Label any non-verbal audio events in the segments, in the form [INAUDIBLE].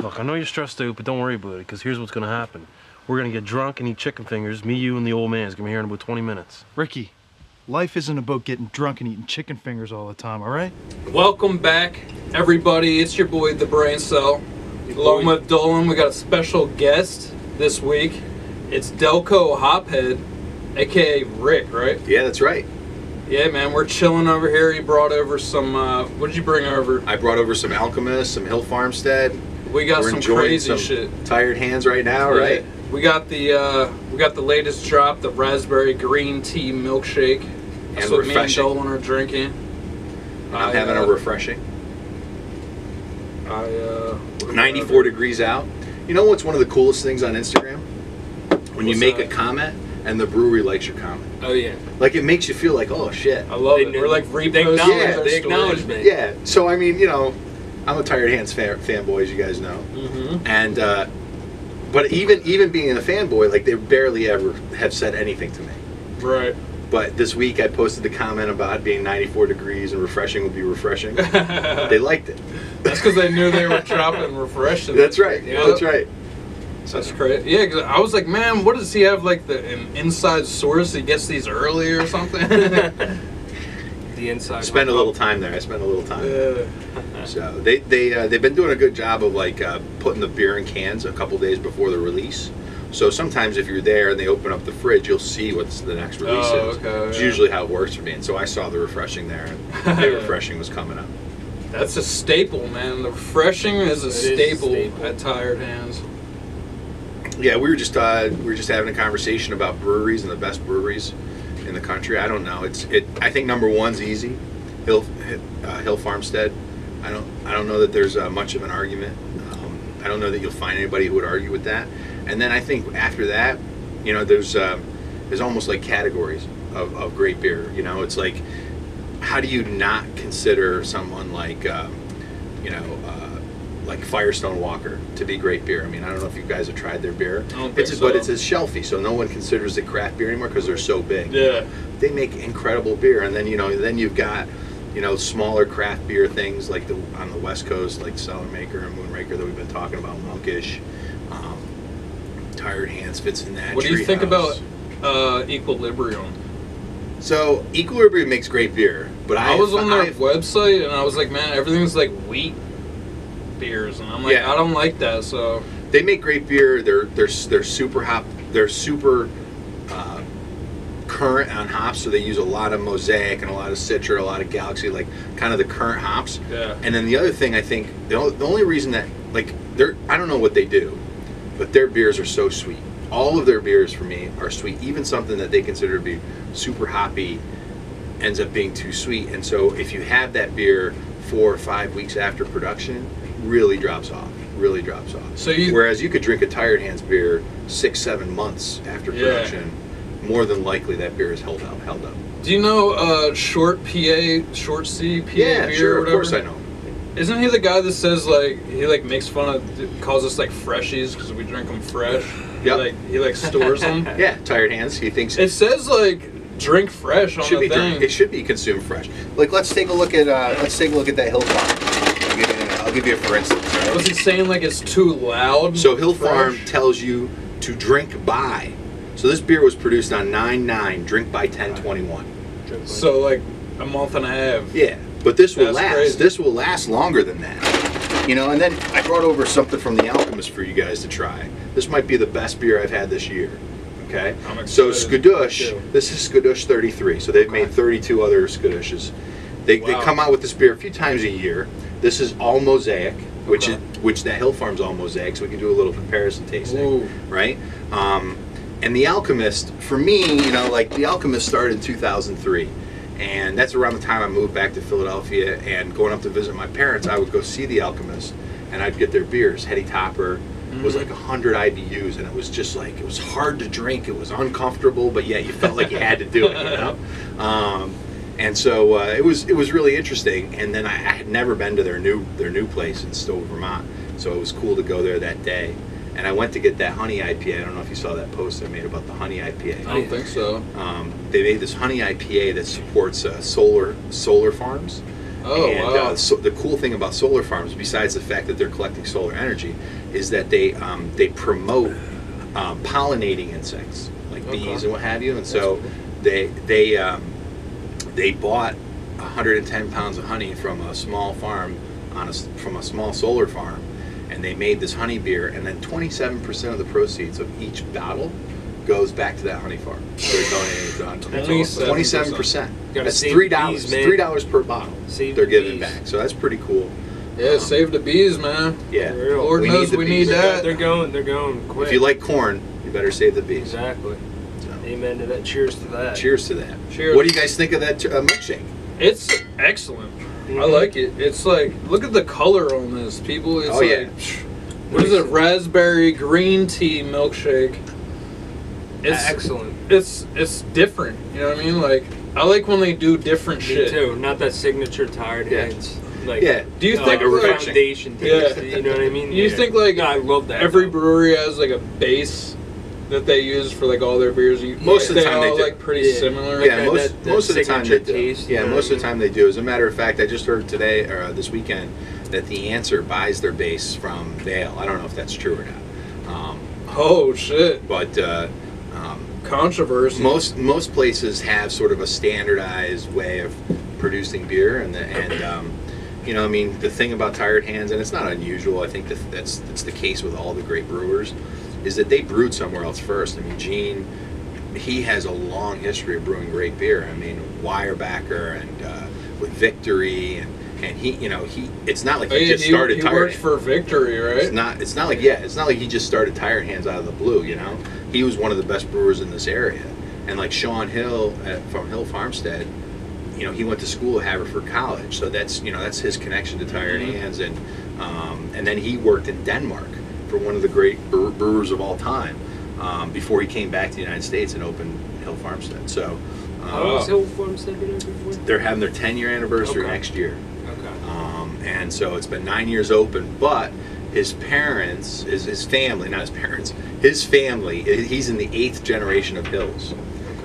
Look, I know you're stressed out, but don't worry about it, because here's what's gonna happen. We're gonna get drunk and eat chicken fingers. Me, you, and the old man is gonna be here in about 20 minutes. Ricky, life isn't about getting drunk and eating chicken fingers all the time, all right? Welcome back, everybody. It's your boy, the Brain Cell. Along with Dolan, we got a special guest this week. It's Delco Hophead, aka Rick, right? Yeah, that's right. Yeah, man, we're chilling over here. He brought over some. Uh, what did you bring over? I brought over some Alchemist, some Hill Farmstead. We got We're some crazy some shit. Tired hands right now, right? Yeah. We got the uh, we got the latest drop, the raspberry green tea milkshake. That's And what me and refreshing. Dolan are drinking. I'm I, having uh, a refreshing. I, uh, 94 degrees out. You know what's one of the coolest things on Instagram? When you make that? a comment and the brewery likes your comment. Oh yeah. Like it makes you feel like, oh shit. I love They it. knew- We're like they acknowledge- Yeah, they acknowledge me. Yeah. So I mean, you know, I'm a Tired Hands fan, fanboy, as you guys know. Mhm. And uh, but even even being a fanboy, like they barely ever have said anything to me. Right. But this week I posted the comment about being 94 degrees and refreshing would be refreshing. [LAUGHS] they liked it. That's because they knew they were [LAUGHS] dropping refreshing. That's right. Yeah. That's right. So That's crazy. Yeah, 'cause I was like, man, what does he have? Like the an inside source? He gets these early or something. [LAUGHS] The inside. spend a little time there. I spent a little time. there. yeah. So they they uh, they've been doing a good job of like uh, putting the beer in cans a couple days before the release. So sometimes if you're there and they open up the fridge, you'll see what's the next release Oh, is. okay, It's yeah. usually how it works for me. And so I saw the refreshing there, and the [LAUGHS] refreshing was coming up. That's a staple, man. The refreshing is a It is a staple, staple. at Tired Hands. Yeah, we were just uh, we were just having a conversation about breweries and the best breweries in the country. I don't know. It's it. I think number one's easy, Hill uh, Hill Farmstead. I don't I don't know that there's uh, much of an argument. Um, I don't know that you'll find anybody who would argue with that. And then I think after that, you know, there's um, there's almost like categories of, of great beer. You know, it's like how do you not consider someone like um, you know uh, like Firestone Walker to be great beer? I mean, I don't know if you guys have tried their beer. I it's think but it's a shelfie, so no one considers it craft beer anymore because they're so big. Yeah. They make incredible beer, and then you know then you've got you know smaller craft beer things like the on the West Coast like Cellar Maker and Moonraker that we've been talking about, Monkish. Um, Tired Hands fits in that. What do you think Treehouse. about uh, Equilibrium? So Equilibrium makes great beer, but I, I was on their I've- website and I was like, man, everything's like wheat beers, and I'm like, Yeah. I don't like that. So they make great beer. They're they're they're super hop. They're super uh, current on hops, so they use a lot of Mosaic and a lot of Citra, a lot of Galaxy, like kind of the current hops. yeah. And then the other thing I think the only, the only reason that like they're I don't know what they do, but their beers are so sweet. All of their beers for me are sweet. Even something that they consider to be super hoppy ends up being too sweet. And so if you have that beer four or five weeks after production, really drops off. Really drops off. So you- Whereas you could drink a Tired Hands beer six, seven months after Yeah. production, more than likely that beer is held out. Held up. Do you know uh, Short PA, Short C PA Yeah, beer sure. or Of whatever? course I know. Isn't he the guy that says like he like makes fun of calls us like freshies because we drink them fresh? Yeah. Like he like stores them. [LAUGHS] Yeah, Tired Hands. He thinks It says like drink fresh on should the be thing. drink, it should be consumed fresh. Like let's take a look at uh, let's take a look at that Hill Farm. I'll give you, I'll give you a for instance. right? Was he saying like it's too loud? So Hill Farm tells you to drink by. So this beer was produced on 9-9, drink by 1021. So like a month and a half. Yeah, but this will That's last. crazy. This will last longer than that. You know, and then I brought over something from the Alchemist for you guys to try. This might be the best beer I've had this year. Okay, I'm so. Skadoosh. This is Skadoosh 33. So they've made 32 other Skadooshes. They, they come out with this beer a few times a year. This is all mosaic, which Okay. is which the Hill Farm's all mosaic. So we can do a little comparison tasting Ooh. right? Um, and The Alchemist, for me, you know, like The Alchemist started in 2003. And that's around the time I moved back to Philadelphia and going up to visit my parents, I would go see The Alchemist and I'd get their beers. Heady Topper was like 100 IBUs and it was just like, it was hard to drink. It was uncomfortable, but yet you felt like you had to do it, you know? [LAUGHS] Um, and so uh, it was it was really interesting. And then I, I had never been to their new their new place in Stowe, Vermont, so it was cool to go there that day. And I went to get that honey IPA. I don't know if you saw that post I made about the honey IPA. I don't think so. Um, they made this honey IPA that supports uh, solar solar farms. Oh, and wow. uh, so the cool thing about solar farms, besides the fact that they're collecting solar energy, is that they um, they promote um, pollinating insects like Okay. bees and what have you. And so cool. they they um, they bought 110 pounds of honey from a small farm on a s from a small solar farm, and they made this honey beer. And then 27% of the proceeds of each bottle goes back to that honey farm. They're donating to honey. That's 27 percent. That's $3. bees. Three dollars per bottle. Save they're the giving bees. back. So that's pretty cool. Yeah, um, save the bees, man. Yeah. Lord We knows need we bees. need that. they're going. They're going quick. If you like corn, you better save the bees. exactly. So, Amen to that. Cheers to that. cheers to that. Cheers. What do you guys think of that uh, milkshake? It's excellent. I Mhm. like it. It's like look at the color on this, people. It's Oh, like yeah. what is it? Raspberry green tea milkshake. It's excellent. it's it's different. You know what I mean? Like I like when they do different Me shit. too. Not that signature tired Yeah. hands. Like Yeah. Do you uh, think a refreshing- foundation Yeah. You know what I mean? You Yeah. think like No, I love that. every though. brewery has like a base that they use for like all their beers. You, Most of the they time they all do. like pretty Yeah. similar. yeah, that- most that- that most of the time they do. taste, yeah, most of the time they do. As a matter of fact, I just heard today or uh, this weekend that the Answer buys their base from Vale. I don't know if that's true or not. Um, Oh shit! but uh, um, Controversy. most most places have sort of a standardized way of producing beer, and the, and um, you know, I mean, the thing about Tired Hands, and it's not unusual. I think that that's that's the case with all the great brewers, is that they brewed somewhere else first. I mean, Jean, he has a long history of brewing great beer. I mean, Weyerbacher and uh, with Victory, and and he, you know, he. It's not like Oh, he just started he Tired worked for Victory, right? It's not. It's not like yeah. It's not like he just started Tire Hands out of the blue. You know, he was one of the best brewers in this area. And like Shaun Hill at, from Hill Farmstead, you know, he went to school at Haverford College, so that's you know that's his connection to Tired Mhm. Hands. And um, and then he worked in Denmark for one of the great brewers of all time um, before he came back to the United States and opened Hill Farmstead. So. Um, has Hill Farmstead been open for? they're having their 10 year anniversary Okay. next year. Okay. Um, and so it's been nine years open, but his parents, his, his family, not his parents, his family, he's in the eighth generation of Hills.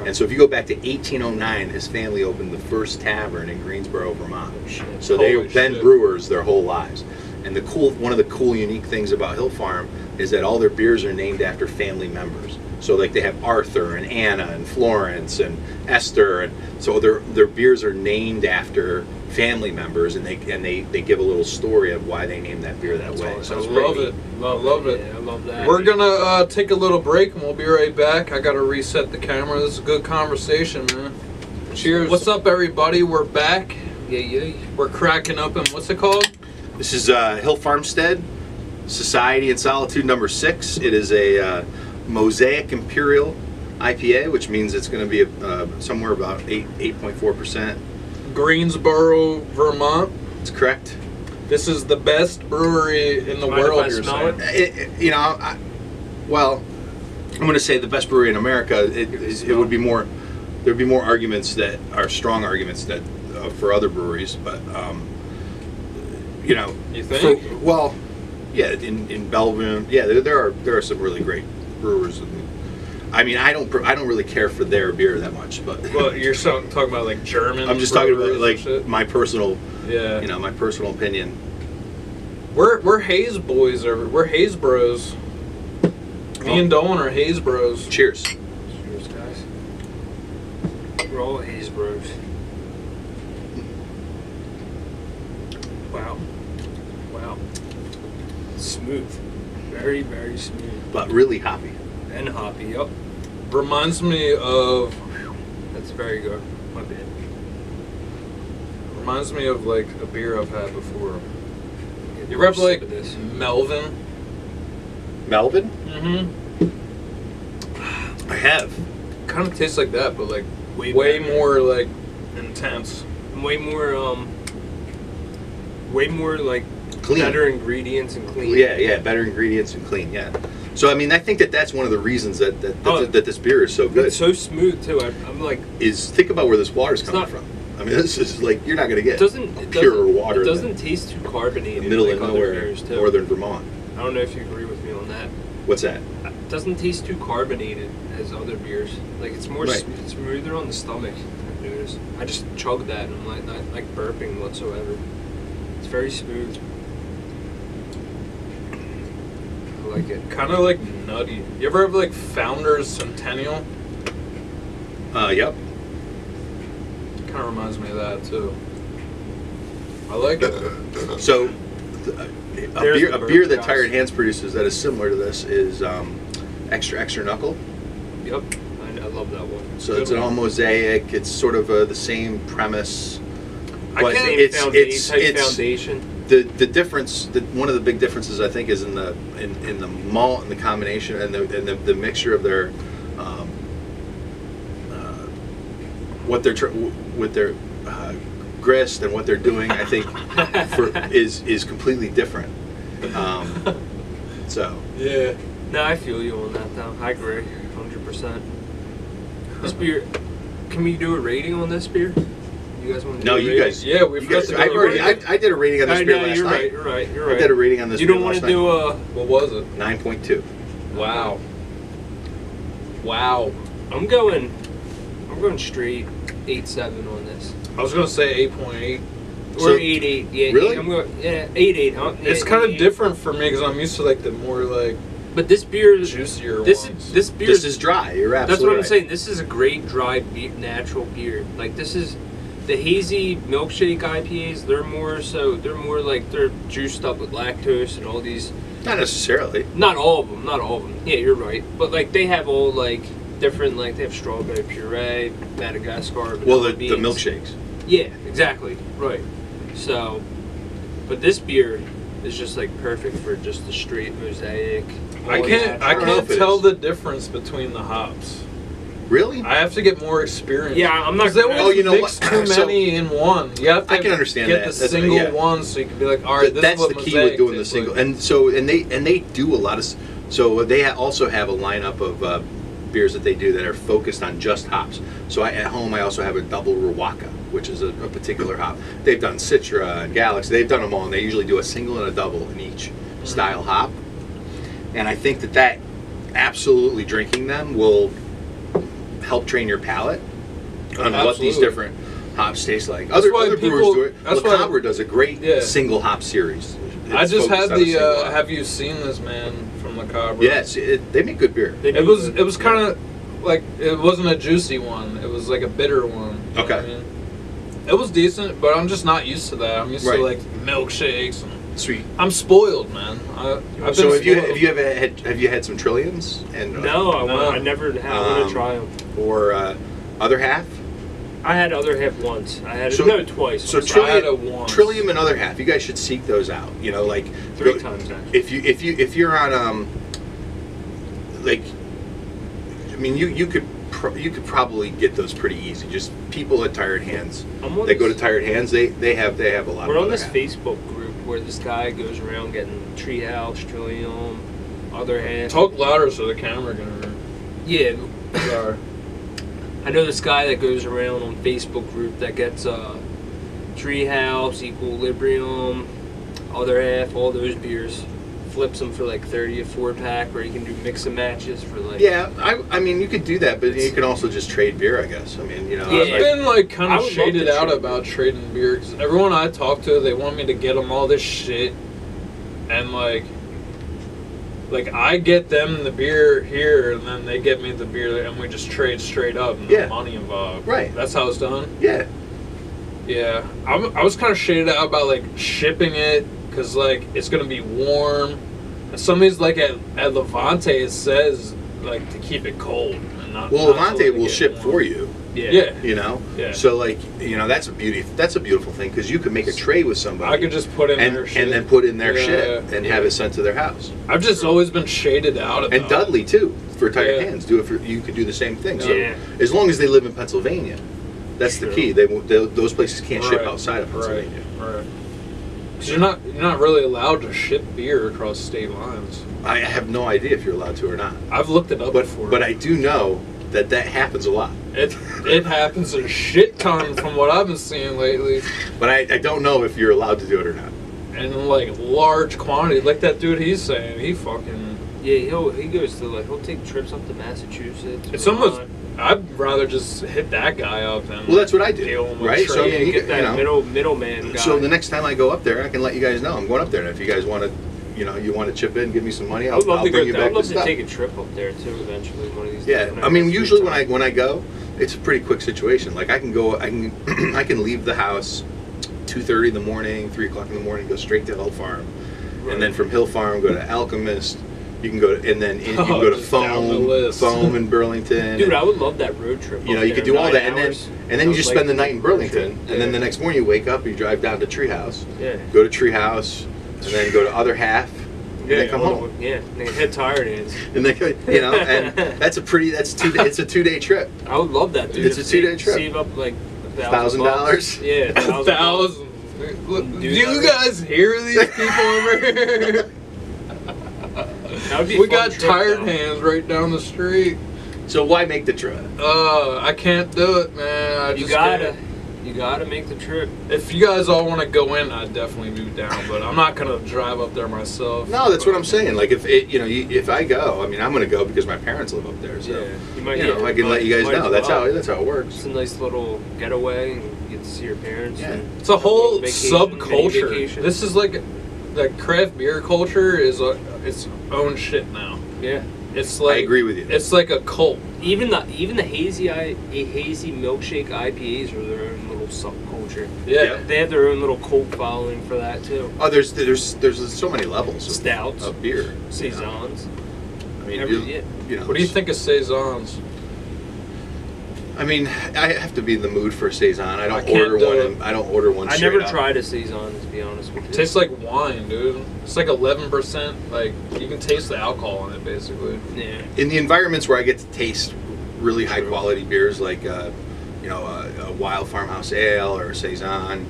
And so if you go back to 1809, his family opened the first tavern in Greensboro, Vermont. So they've been brewers their whole lives. And the cool, one of the cool, unique things about Hill Farm is that all their beers are named after family members. So like they have Arthur and Anna and Florence and Esther, and so their their beers are named after family members, and they and they, they give a little story of why they named that beer that That's way. awesome. So I love pretty it. I love it. Yeah, I love that. We're gonna uh, take a little break and we'll be right back. I gotta reset the camera. This is a good conversation, man. Cheers. What's up, everybody? We're back. Yeah, yeah. We're cracking up, and what's it called? This is uh, Hill Farmstead Society in Solitude number six. It is a uh, Mosaic Imperial IPA, which means it's going to be uh, somewhere about eight eight point four percent. Greensboro, Vermont. It's correct. This is the best brewery in the Mind world. You're smell saying. It, it- you know, I, well, I'm going to say the best brewery in America. It, it, it would be more. There'd be more arguments that are strong arguments that uh, for other breweries, but um, you know, You think? for- well, yeah, in in Bellevue, yeah, there, there are there are some really great brewers. And, I mean, I don't I don't really care for their beer that much, but Well, you're so, talking about like German. I'm just talking about like my personal, yeah. you know, my personal opinion. We're we're Hayes boys. Or we're Hayes Bros. Me oh. and Dolan are Hayes Bros. Cheers. Cheers, guys. We're all Hayes Bros. Wow. Wow. Smooth. Very, very smooth. But really hoppy. And hoppy. yep. Reminds me of That's very good. My bad. reminds me of like a beer I've had before. Get You ever have like this. Melvin? Melvin? Mm-hmm. I have. Kind of tastes like that, but like Way way, more like intense. way more um way more like Clean. better ingredients and clean. Yeah, yeah, better ingredients and clean. Yeah. So I mean, I think that that's one of the reasons that that, that, Oh. that this beer is so good. It's so smooth too. I, I'm like is think about where this water's It's coming not- from. I mean, [LAUGHS] this is like you're not going to get doesn't it pure doesn't, water It doesn't taste too the carbonated. middle like of nowhere, northern Vermont. I don't know if you agree with me on that. What's that? It doesn't taste too carbonated as other beers. Like it's more Right. sm- it's smoother on the stomach. I've noticed. I just chug that and I'm like not like burping whatsoever. It's very smooth. I like it. Kind of like nutty. You ever have like Founders Centennial? Uh, yep. Kind of reminds me of that too. I like it. So, a There's beer, a beer that. Tired Hands produces that is similar to this is um, Extra Extra Knuckle. Yep. I, I love that one. So it's an all mosaic. It's sort of uh, the same premise. I can't- it's it's it's foundation. The the difference. The, one of the big differences I think is in the in, in the malt and the combination and the and the, the mixture of their um, uh, what they're tr- with their uh, grist and what they're doing. I think for [LAUGHS] is is completely different. Um, so Yeah. No, I feel you on that though. I agree, hundred percent. This beer, can we do a rating on this beer? You guys want to? no, do you guys. Yeah, we you forgot guys. to do already, I. I did a reading on this I beer know, last you're night. right. You're right. You're right. I did a rating on this You beer don't want to do a. What was it? Nine point two. Wow. Wow. I'm going. I'm going straight eight seven on this. I was gonna say 8.8. Or So- eight eight. Yeah. Really? Eight, I'm going. Yeah, eight eight. Huh? It's Yeah, kind eight, of different for me because I'm used to like the more like But this beer is juicier This ones. is this beer. This is dry. You're absolutely. That's absolutely what I'm right. saying. This is a great dry beer, natural beer. Like this is the hazy milkshake IPAs. They're more so. They're more like they're juiced up with lactose and all these. Not necessarily. Not all of them. Not all of them. Yeah, you're right. But like they have all like different. Like they have strawberry puree, Madagascar. Well, vanilla the, the milkshakes. Yeah, exactly. Right. So, but this beer is just like perfect for just the straight mosaic. I can't I don't know natural. can't tell the difference between the hops. Really? I have to get more experience. Yeah, I'm not 'Cause they gonna- always Oh, you know mix what? too So- many in one. You have to I can understand get that. the That's- single yeah. one so you can be like, all right, Th- this that's is what the key with doing the single. like. And so, and they and they do a lot of. So they also have a lineup of uh, beers that they do that are focused on just hops. So I, at home, I also have a double Riwaka, which is a, a particular hop. They've done Citra and Galaxy. They've done them all, and they usually do a single and a double in each Mm-hmm. style hop. And I think that that absolutely drinking them will help train your palate on what these different hops taste like. Other, why other brewers do it. that's La why- does a great Yeah. single hop series. I just had the. Uh, have you seen this man from La Cabra? Yes, it, they make good beer. They It was good. it was kind of like it wasn't a juicy one. It was like a bitter one. Okay. I mean? It was decent, but I'm just not used to that. I'm used Right. to like milkshakes. And Sweet. I'm spoiled, man. I, I've So been have you have you ever had have you had some Trilliums and uh, No, I, No. I never had. I want Um, to try them. or uh, other half? I had other half once. I had it no twice. So I had trillium, trillium and other half. You guys should seek those out. You know, like three go- times actually. If you if you if you're on um like I mean you you could you could probably get those pretty easy. Just people at Tired Hands. They go to Tired Hands. They they have they have a lot We're on this half. Facebook group where this guy goes around getting Treehouse, Trillium, other half. Talk louder so the camera can. hear. Yeah, Sorry. [LAUGHS] I know this guy that goes around on Facebook group that gets uh, Treehouse, Equilibrium, other half, all those beers. Flips them for like thirty a four pack, or you can do mix and matches for like. Yeah, I, I mean you could do that, but you can also just trade beer, I guess. I mean, you know, Yeah. I've like- been like kind of shaded out trade. about trading beer because everyone I talk to, they want me to get them all this shit, and like, like I get them the beer here, and then they get me the beer, and we just trade straight up, no Yeah. money involved. Right. That's how it's done. yeah, Yeah, I'm, I was kind of shaded out about like shipping it because like it's gonna be warm. And some of these like at, at Levante it says like to keep it cold and not. well, not Levante will ship warm. for you. Yeah. Yeah, You know, Yeah. So like, you know, that's a beauty. That's a beautiful thing because you can make a trade with somebody. I could just put in and, their shit and then put in their Yeah, shit and have it sent to their house. I've just always been shaded out about. And Dudley too for Tired Yeah. Hands. Do it for you could do the same thing. So Yeah. as long as they live in Pennsylvania, that's the key. They, they those places can't ship outside of Pennsylvania. Right, right. Because you're not you're not really allowed to ship beer across state lines. I have no idea if you're allowed to or not. I've looked it up But before. but I do know that that happens a lot. it it happens a shit ton from what I've been seeing lately. But I, I don't know if you're allowed to do it or not. and like large quantity, like that dude he's saying, he fucking. Yeah, he'll he goes to like he'll take trips up to Massachusetts. It's almost Vermont. I'd rather just hit that guy up and Well, that's what I do, right? So I mean, you get that you know, middle middleman guy. So the next time I go up there, I can let you guys know I'm going up there. And if you guys want to, you know, you want to chip in, give me some money, I'll, I'll bring you back. I'd love to stuff. take a trip up there too eventually. One of these. Yeah, I mean, usually when I when I go, it's a pretty quick situation. Like I can go, I can [CLEARS THROAT] I can leave the house two thirty in the morning, three o'clock in the morning, go straight to Hill Farm, and then from Hill Farm go to Alchemist. You can go to, and then in, you can Oh, go to just [LAUGHS] down the Foam. Foam in Burlington. Dude, I would love that road trip. you know, up you could do all nine that, and then and then you just like spend the night in Burlington, trip. and then the next morning you wake up, you drive down to Treehouse, Yeah. go to Treehouse, and then go to other half, and Yeah, then come oh, home. the- Yeah, they head tired hands. And then you know, and [LAUGHS] that's a pretty that's two it's a two day trip. I would love that, dude. It's a two-day trip. Save up like Thousand dollars? Yeah, a a [LAUGHS] thousand. bucks. thousand. Look, Do Do you guys hear these people over here? That would be a we got trip, tired though. hands right down the street. So why make the trip? Uh, I can't do it, man. I You just gotta, can't. you gotta make the trip. If you guys all want to go in, I'd definitely be down. But I'm not gonna drive up there myself. No, that's what I'm saying. Like if it, you know, you, if I go, I mean, I'm gonna go because my parents live up there. So yeah, you might. you know, I can let you guys might know. That's well. how that's how it works. It's a nice little getaway, and you get to see your parents. Yeah. and It's a whole vacation, subculture. This is like the craft beer culture is a, its own shit now. yeah. It's like I agree with you. It's like a cult. Even the even the hazy I, a hazy milkshake IPAs are their own little subculture. Yeah. Yeah. They have their own little cult following for that too. Oh, there's there's there's so many levels Stouts, of beer. you know. saisons. I mean, Every- you, yeah. you know. What do you think of saisons? I mean, I have to be in the mood for a saison. I don't can't order do one. it. and- I don't order one. I never up. tried a saison to be honest with you. tastes like wine, dude. It's like 11%. Like you can taste the alcohol in it, basically. yeah. in the environments where I get to taste really high quality beers like uh, you know a, a wild farmhouse ale or a saison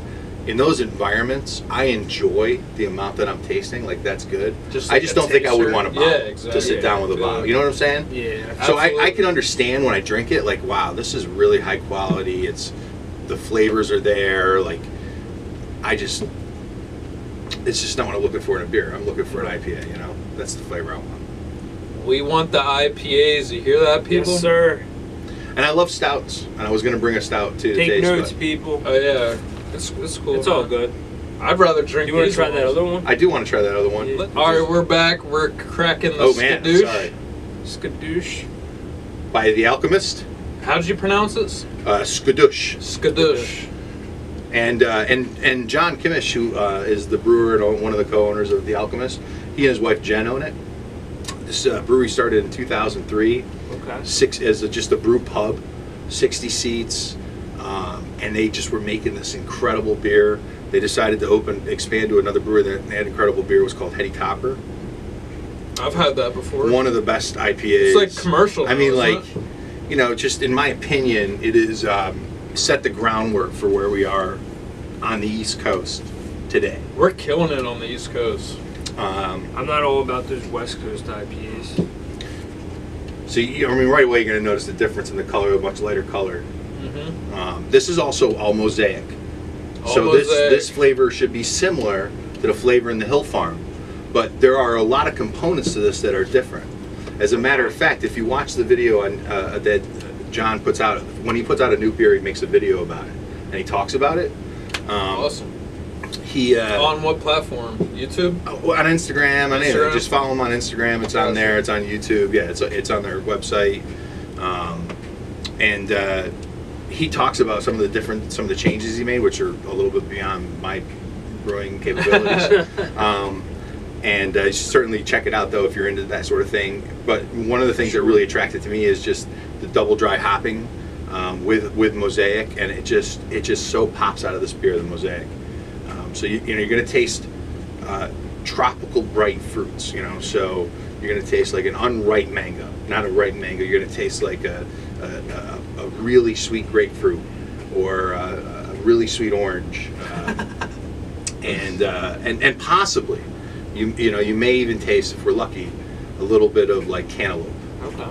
in those environments I enjoy the amount that I'm tasting like that's good Just I just don't think I would taster. want a bottle Yeah, exactly. to sit down with a Yeah. bottle you know what I'm saying Yeah. so I, I can understand when I drink it like wow this is really high quality it's the flavors are there like I just it's just not what I'm looking for in a beer I'm looking for an IPA you know that's the flavor I want We want the IPAs. You hear that, people? Yes, sir. And I love stouts, and I was gonna bring a stout too. to Take taste, notes, but people. Oh yeah, it's it's cool. It's all good. I'd rather drink. You want to these try that other one? I do want to try that other one. Yeah. All right, we're back. We're cracking the oh man, skadoosh. sorry. Skadoosh. By the Alchemist, How did you pronounce this? uh, Skadoosh, Skadoosh. and uh, and and John Kimmich, who uh, is the brewer and one of the co-owners of the Alchemist, he and his wife Jen own it. This uh, brewery started in 2003. Okay. Six as a, just a brew pub, 60 seats, um, and they just were making this incredible beer. They decided to open, expand to another brewery that had incredible beer. It was called Heady Topper. I've had that before. one of the best IPAs. It's like commercial, I mean, though, like, isn't you know, just in my opinion, it is um, set the groundwork for where we are on the East Coast today. We're killing it on the East Coast. Um, I'm not all about those West Coast IPAs. so, you, I mean, right away you're going to notice the difference in the color, a much lighter color. Mm-hmm. Um, this is also all mosaic. All so this mosaic. this flavor should be similar to the flavor in the Hill Farm, but there are a lot of components to this that are different. As a matter of fact, if you watch the video on uh, that John puts out, when he puts out a new beer, he makes a video about it and he talks about it. Um, Awesome. He uh, On what platform? YouTube. Oh, on Instagram, on. Instagram? Just follow him on Instagram. It's on there. It's on YouTube. Yeah, it's it's on their website. Um, and uh, he talks about some of the different some of the changes he made, which are a little bit beyond my brewing capabilities. [LAUGHS] um, and uh, certainly check it out though if you're into that sort of thing. But one of the things that really attracted to me is just the double dry hopping um, with with mosaic, and it just it just so pops out of this beer, the mosaic. Um, so you, you know you're gonna taste uh, tropical bright fruits. You know, so you're gonna taste like an unripe mango, not a ripe mango. You're gonna taste like a a, a, a really sweet grapefruit or a, a really sweet orange, uh, and uh, and and possibly you you know you may even taste if we're lucky a little bit of like cantaloupe Okay.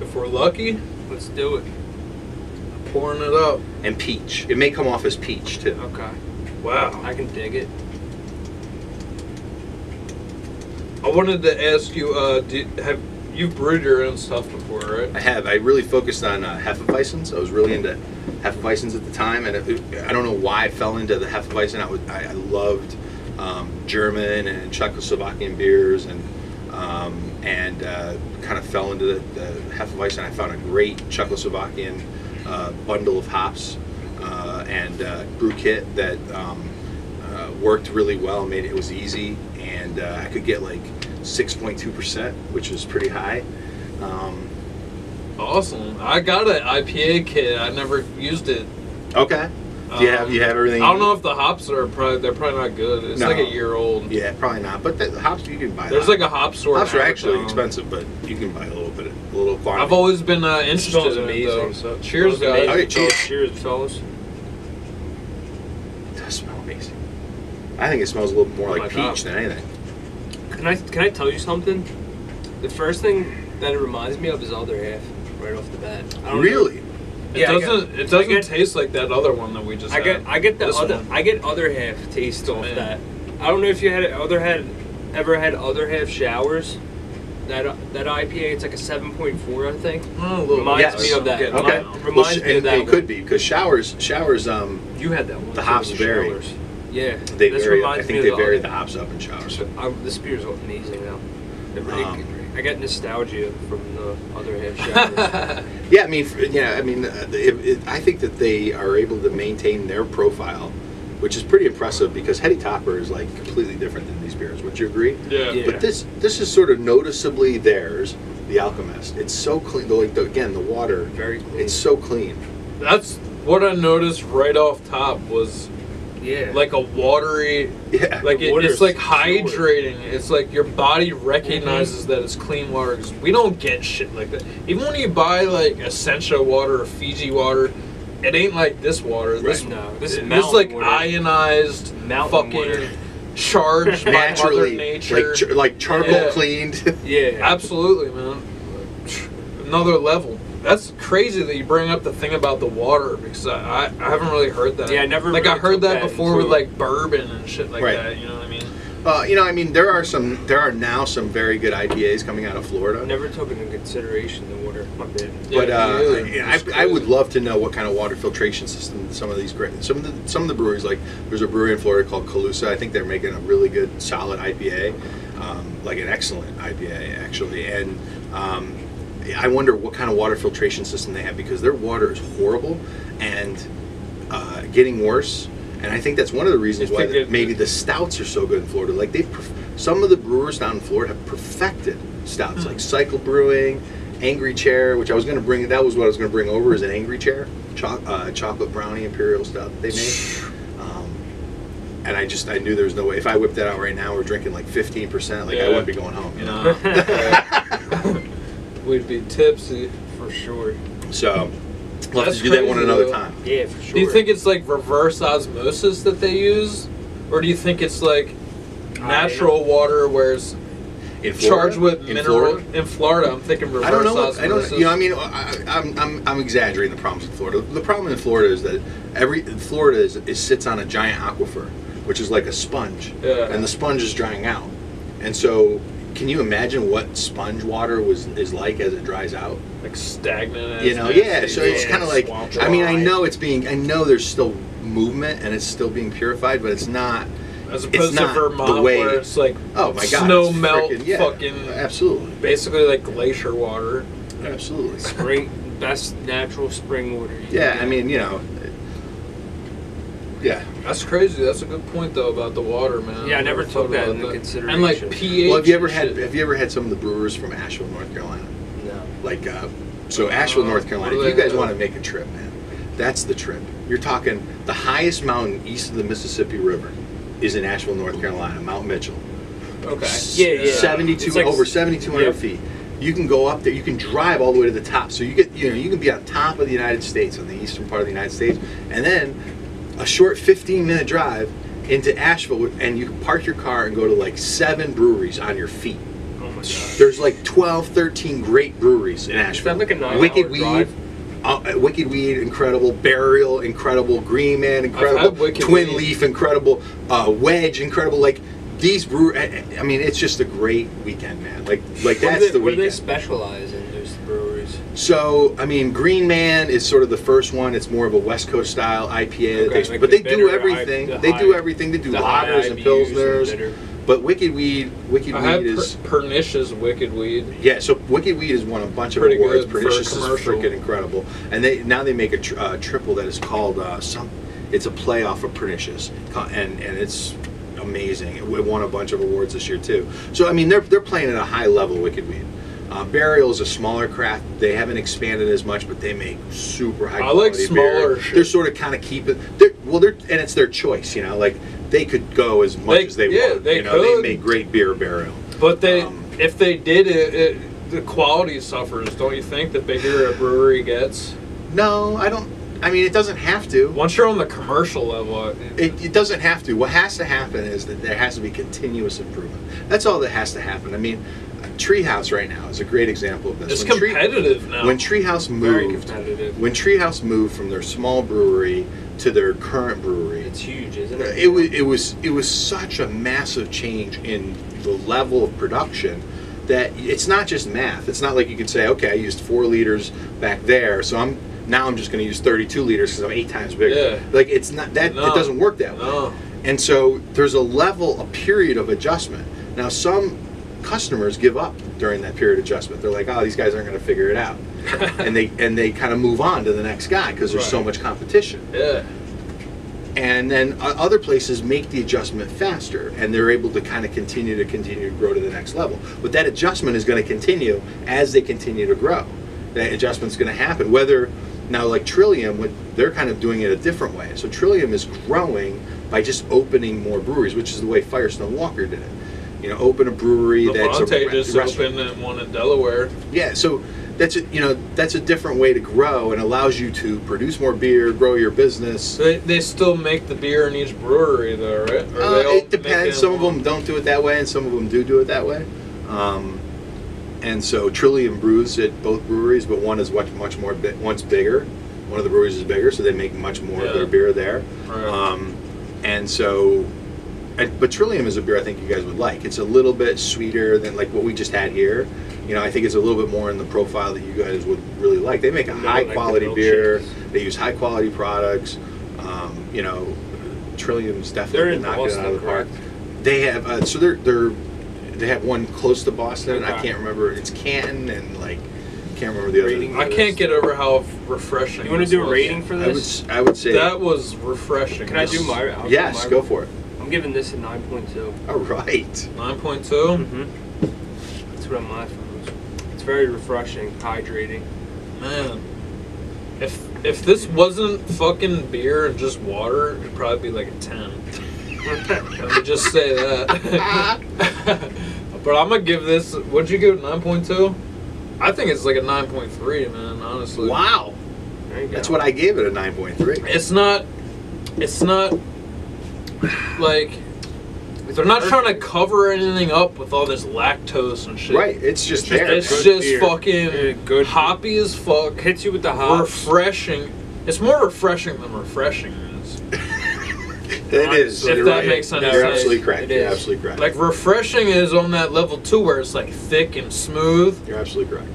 If we're lucky, Let's do it. pouring it up. and peach. It may come off as peach too. Okay. Wow. I can dig it. I wanted to ask you, uh, do, have you've brewed your own stuff before, right? I have. I really focused on uh, Hefeweizens. I was really into Hefeweizens at the time, and it, I don't know why I fell into the Hefeweizen. I, was, I, I loved um, German and Czechoslovakian beers, and um, and uh, kind of fell into the, the Hefeweizen. I found a great Czechoslovakian uh, bundle of hops uh, and uh, brew kit that um, uh, worked really well. Made it, it was easy, and uh, I could get like 6.2 percent, which was pretty high. Um, Awesome. I got an IPA kit. I never used it. okay. Do you have Um, you have everything? I don't know if the hops are probably they're probably not good. It's like a year old. Yeah, probably not. But the hops you can buy. There's that. like a hop store. hops are actually expensive, but you can buy a little bit, a little quantity. I've always been uh, interested smells in amazing. it though. So cheers, Smells guys. amazing. Okay, cheers. Cheers, fellas. It does smell amazing. I think it smells a little more Oh like peach God. than anything. Can I can I tell you something? The first thing that it reminds me of is other half right off the bat. I don't know- Really? It Yeah, doesn't. get- it doesn't get- taste like that other one that we just. I get had. I get the This other one. I get other half taste off Man. that. I don't know if you had other had ever had other half showers. That that IPA it's like a seven point four I think. Oh, a little Reminds bit. me of that. Getting Okay. it. Reminds Well, sh- me of that It one. could be because showers, showers, um, You had that one. The hops in vary. showers. Yeah, they this vary. I reminds think me they of vary other- the hops up in showers. I, this beer's amazing now. Really- Um, I get nostalgia from the other half [LAUGHS] showers. Yeah, I mean, f- yeah, I mean, uh, it, it, I think that they are able to maintain their profile, which is pretty impressive because Heady Topper is like completely different than these beers. Would you agree? Yeah. Yeah. But this this is sort of noticeably theirs, the Alchemist. It's so clean. The, Like the, again, the water, Very clean. it's so clean. That's what I noticed right off top was yeah. like a watery, Yeah, like it, it's like pure. hydrating. It's like your body mm-hmm. recognizes that it's clean water. Cause we don't get shit like that. Even when you buy like Essentia water or Fiji water, it ain't like this water. This no, this is this like water. ionized, Mountain fucking water. charged by Mother naturally, Nature. like char- like charcoal Yeah. cleaned. [LAUGHS] yeah. Absolutely, man. Another level. That's crazy that you bring up the thing about the water because I, I, I haven't really heard that. Yeah, I never like I heard that, that before with like bourbon and shit like Right. that. You know what I mean? Uh, you know, I mean, there are some, there are now some very good IPAs coming out of Florida. Never took into consideration the water. My bad. But Yeah, uh, really. I, It's I would love to know what kind of water filtration system some of these great some of the some of the breweries like there's a brewery in Florida called Calusa. I think they're making a really good solid IPA, um, like an excellent IPA actually. And um, I wonder what kind of water filtration system they have because their water is horrible and uh, getting worse. And I think that's one of the reasons why the- maybe the stouts are so good in Florida. Like they, have some of the brewers down in Florida have perfected stouts, Hmm. like Cycle Brewing, Angry Chair, which I was going to bring. That was what I was going to bring over is an Angry Chair, cho- uh, chocolate brownie imperial stout that they made. [SIGHS] Um, and I just I knew there was no way if I whipped that out right now, we're drinking like 15 percent. Like I wouldn't be going home, you know. [LAUGHS] No. We'd be tipsy. Eh, for sure. So we'll have That's to do that one crazy, another though. time. Yeah, for sure. Do you think it's like reverse osmosis that they use, or do you think it's like natural water where it's In charged Florida? with In mineral? Florida? In Florida, I'm thinking reverse I don't know. What, osmosis. I don't. You know. I mean, I, I'm, I'm I'm exaggerating the problems in Florida. The problem in Florida is that every Florida is, is sits on a giant aquifer, which is like a sponge, Yeah. and the sponge is drying out. And so, can you imagine what sponge water was is like as it dries out? like stagnant. You know, yeah. So it's kind of like. I mean, I know it's being. I know there's still movement and it's still being purified, but it's not. As it's opposed to not the Vermont, way- where it's like Oh my God! snow it's melt, frickin- yeah, fucking, Absolutely. basically like glacier water. Absolutely. spring best natural spring water? you Yeah, I mean, you know. Yeah. That's crazy. That's a good point though about the water, man. Yeah, I never thought took that about into And like consideration. pH. Well, have you ever had shit. have you ever had some of the brewers from Asheville, North Carolina? no. Like, uh, so Asheville, Uh, North Carolina. If you guys want to make a trip, man, that's the trip. You're talking the highest mountain east of the Mississippi River is in Asheville, North Carolina, Mount Mitchell. Okay. Yeah, yeah. Seventy-two like- over seventy-two hundred Yep. feet. You can go up there. You can drive all the way to the top. So you get, you know, you can be on top of the United States, on the eastern part of the United States, and then a short fifteen-minute drive into Asheville, and you can park your car and go to like seven breweries on your feet. Oh my god. There's like 12, 13 great breweries in Is Asheville. that like a nine Wicked Weed, uh, Wicked Weed, incredible. Burial, incredible. Green Man, incredible. Twin Weed. Leaf, incredible. Uh, Wedge, incredible. Like these brew. I I mean, it's just a great weekend, man. Like like What that's they, the what do they specialize in? Those breweries. So, I mean, Green Man is sort of the first one. It's more of a West Coast style IPA, that Okay, they- like but the they do everything. high- the they do everything. They do the high lagers and IBUs and pilsners. but Wicked Weed, Wicked I Weed is per- pernicious wicked weed. yeah. So Wicked Weed has won a bunch of Pretty awards. good for a Pernicious is freaking incredible. And they now they make a tr- uh, triple that is called uh, some. It's a play off of Pernicious, and and it's amazing. It won a bunch of awards this year too. So I mean, they're they're playing at a high level. Wicked Weed. Uh, Burial is a smaller craft. They haven't expanded as much, but they make super high I quality like beer. smaller. They're sort of kind of keep it. They're, well, they're and it's their choice. You know, like they could go as much They- as they yeah, want. they you know, they make great beer. Burial. But they, Um, if they did it, it, the quality suffers. Don't you think? The bigger a brewery gets, No, I don't. I mean, it doesn't have to. once you're on the commercial level, it, It, it doesn't have to. What has to happen is that there has to be continuous improvement. That's all that has to happen. I mean, Treehouse right now is a great example of this. it's When Tree- competitive now. when Treehouse moved, when Treehouse moved from their small brewery to their current brewery, It's huge, isn't it? it was it was it was such a massive change in the level of production that it's not just math. It's not like you could say, okay, I used four liters back there, so I'm now I'm just going to use 32 liters because I'm eight times bigger. Yeah. Like it's not that No. it doesn't work that way. And so there's a level, a period of adjustment. Now some customers give up during that period of adjustment. They're like, oh, these guys aren't going to figure it out, [LAUGHS] and they and they kind of move on to the next guy because there's so much competition. Yeah. and then other places make the adjustment faster and they're able to kind of continue to continue to grow to the next level. But that adjustment is going to continue as they continue to grow. That adjustment's going to happen. Whether now like trillium what they're kind of doing it a different way. So trillium is growing by just opening more breweries which is the way firestone walker did it you know open a brewery that's a Levante just restaurant. opened one in Delaware. Yeah, so that's a, you know that's a different way to grow and allows you to produce more beer, grow your business. They, they still make the beer in each brewery, though, right? Uh, it depends. it Some of them don't do it that way, and some of them do do it that way. Um, and so Trillium brews at both breweries, but one is much much more one's bigger. One of the breweries is bigger, so they make much more of their beer there. Right. Um, and so, but Trillium is a beer I think you guys would like. It's a little bit sweeter than like what we just had here. You know, I think it's a little bit more in the profile that you guys would really like. They make a high like the quality beer. milkshakes. They use high quality products. Um, you know, Trillium's They're definitely in knocking it out of the Boston, park. They have uh, so they're they're they have one close to Boston. I can't remember. It's Canton and like can't remember the other. Rating? I can't get over how refreshing. You want to do a was. rating for I would this? s- I would say That was refreshing. Can I do my? I'll do yes. my- Go for it. I'm giving this a 9.2. All right. 9.2? Mm-hmm. That's what I'm at. folks. It's very refreshing, hydrating. Man. If if this wasn't fucking beer and just water, it'd probably be like a 10. [LAUGHS] Let me just say that. [LAUGHS] but I'm gonna give this. What'd you give it? 9.2? I think it's like a 9.3, man. Honestly. Wow. There you go. That's what I gave it a nine point three. It's not. It's not. Like. They're not trying to cover anything up with all this lactose and shit. Right. It's just It's just- there. It's Good just beer. fucking Yeah, good hoppy as fuck. hits you with the hops. refreshing. It's more refreshing than refreshing is. [LAUGHS] it is. If that right. makes any You're sense. absolutely correct. You're absolutely correct. Like refreshing is on that level too, where it's like thick and smooth, You're absolutely correct.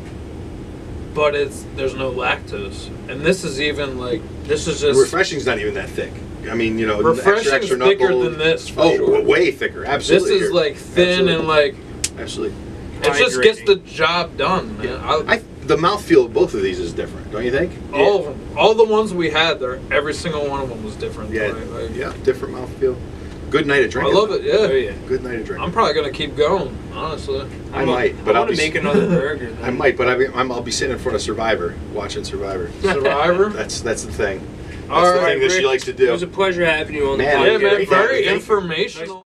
but it's there's no lactose. And this is even like this is just Refreshing's not even that thick. I mean, you know, refreshing's extra, extra thicker knuckle- than this. For Oh, sure. way thicker. Absolutely. This is You're- like thin absolutely. and like absolutely. it just gets the job done, man. I, I the mouthfeel of both of these is different, don't you think? all of them, all the ones we had there, every single one of them was different. Yeah, Like, like, yeah, different mouthfeel. Good night of drinking. I love it. Oh Yeah, yeah. Good night of drinking. I'm probably gonna keep going. Honestly. I I'm might, a, but I I'll be to make another [LAUGHS] burger. Then. I might, but I mean, I'm, I'll be sitting in front of Survivor, watching Survivor. Survivor. [LAUGHS] That's that's the thing. All That's the right, thing that she likes to do. It was a pleasure having you on the Man, podcast. Yeah, man. Very informational.